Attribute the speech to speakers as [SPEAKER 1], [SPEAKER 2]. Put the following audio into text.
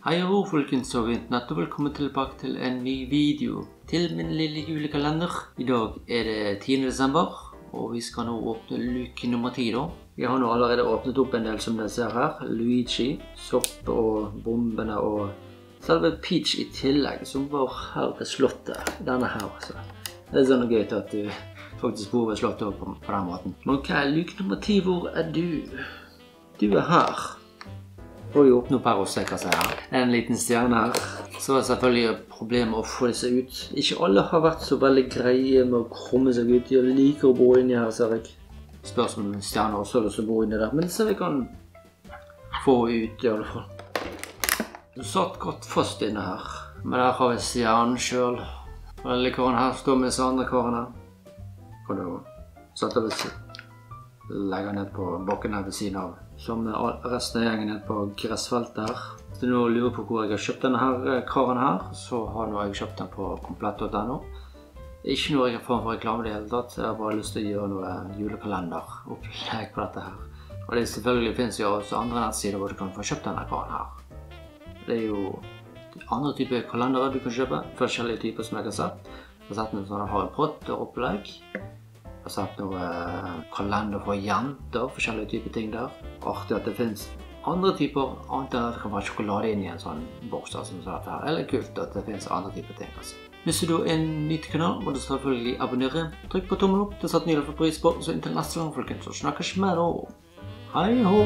[SPEAKER 1] Hei og folkens og internett, og velkommen tilbake til en ny video til min lille julekalender. I dag er det 10. desember, og vi skal nå åpne luke nummer 10 da. Jeg har nå allerede åpnet opp en del som dere ser her. Luigi, Sopp og bombene og selve Peach i tillegg, som var her ved slottet. Denne her altså. Det er sånn gøy til at du faktisk bor ved slottet på, på den måten. Men ok, luke nummer 10, hvor er du? Du er her. Får vi åpner opp her også. jeg er her. Er en liten stjerne her. Så er det selvfølgelig et problem å få disse ut. Ikke alle har vært så veldig greie med å komme seg ut. De liker å bo inni her, ser jeg. Spørs om stjerner også har lyst til å bo inni der. Men det vi kan få ut i alle fall. Du satt godt fast inne her. Men der har vi stjernen sjøl. Veldig lille karen her står med disse andre karene. Kan du sette ved legge ned på bakken her ved siden av. Som resten av gjengen er på gressfeltet her. Hvis du nå lurer på hvor jeg har kjøpt denne her karen her, så har nå jeg kjøpt den på komplett.no. Ikke noe jeg har form for reklame i det hele tatt. Jeg har bare lyst til å gjøre noe julekalenderopplegg på dette her. Og det selvfølgelig finnes jo også andre nettsider hvor du kan få kjøpt denne karen her. Det er jo andre typer kalendere du kan kjøpe. Forskjellige typer som jeg har sett. Jeg har sett noen sånne Harry Potter-opplegg. Jeg har sett noe kalender for jenter, forskjellige typer ting der. Artig at det finnes andre typer, annet enn at det kan være sjokolade inni en sånn boks. Altså, som dette. Eller kult at det finnes andre typer ting. altså. Hvis du er ny til kanalen, må du selvfølgelig abonnere. Trykk på tommel opp, det setter nylig for pris på. Så inntil neste gang, folkens, så snakkes vi mer nå. Hei hå!